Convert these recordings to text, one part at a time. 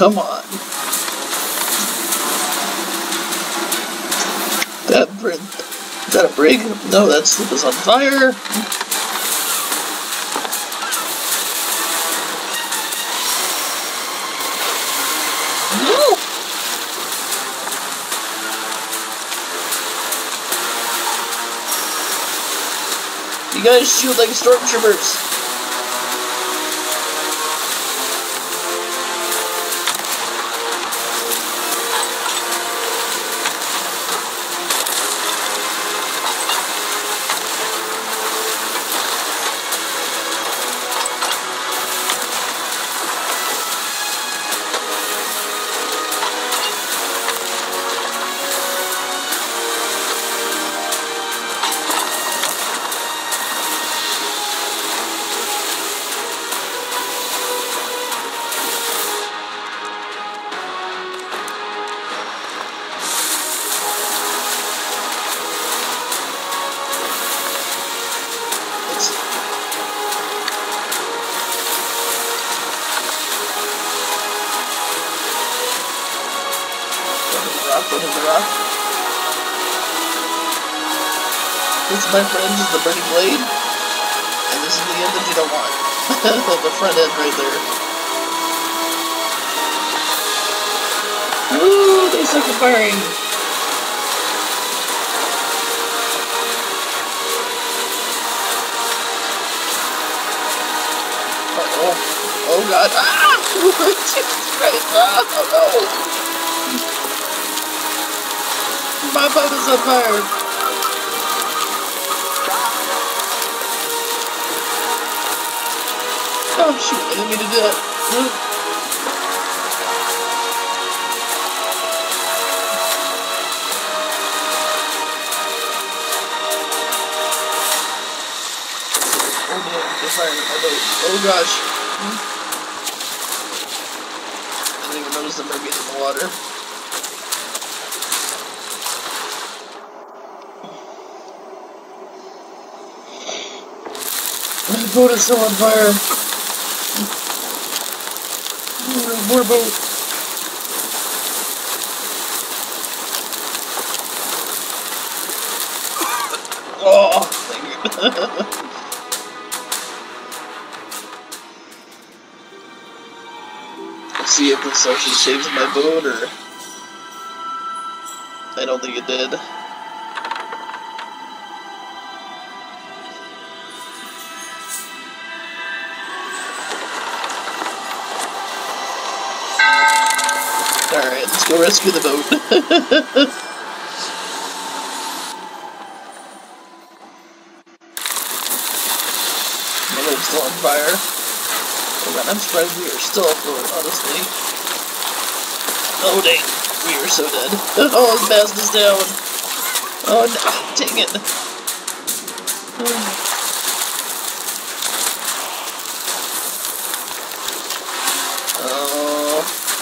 come on. That bridge. Is that a brig? No, that slip is on fire. You guys shoot like stormtroopers. Rock, go the rock. This, my friends, is the burning blade. And this is the end that you don't want. the front end right there. Woo! They suck at firing! Uh oh. Oh god. Ah! Jesus Christ! Oh no! My boat is on fire! Oh shoot, I didn't mean to do that. Oh boat. Oh gosh. I didn't even notice the mermaid in the water. Is still on fire. More boat. Oh, thank you. See if this actually saves my boat, or... I don't think it did. Alright, let's go rescue the boat. My boat's still on fire. Oh god, I'm surprised we are still afloat, honestly. Oh dang, we are so dead. Oh, his mast is down. Oh no, dang it. Oh.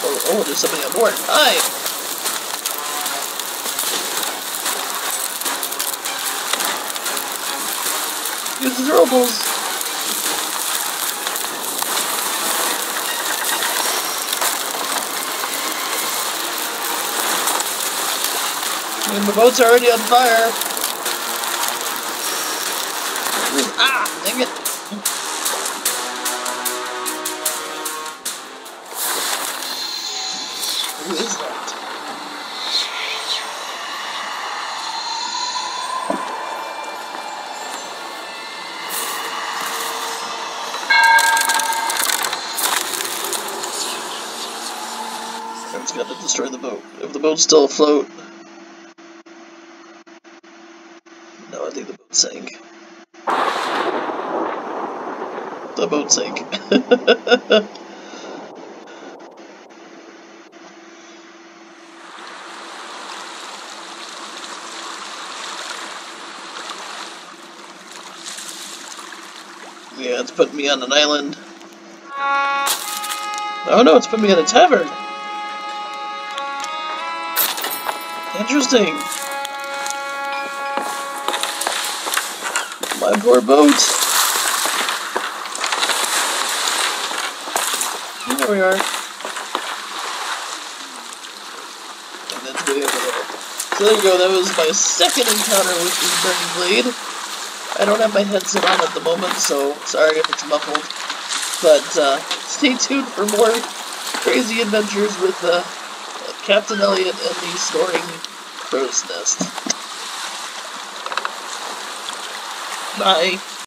Oh, oh, there's somebody on board. Hi! Use the throwables! And the boat's already on fire. Ah, dang it. It's got to destroy the boat. If the boat's still afloat. No, I think the boat sank. The boat sank. yeah, it's put me on an island. Oh no, it's put me in a tavern. Interesting. My poor boat. There we are. into way over there. So there you go, that was my second encounter with the Burning Blade. I don't have my headset on at the moment, so sorry if it's muffled. But uh, stay tuned for more crazy adventures with uh, Captain Eliot and the Snoring Crow's Nest. Bye.